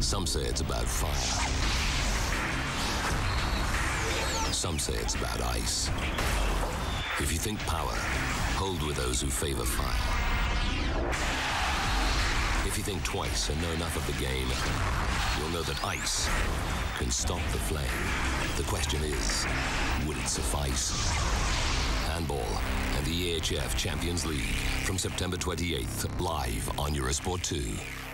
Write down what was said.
Some say it's about fire. Some say it's about ice. If you think power, hold with those who favor fire. If you think twice and know enough of the game, you'll know that ice can stop the flame. The question is, would it suffice? Handball and the EHF Champions League from September 28th, live on Eurosport 2.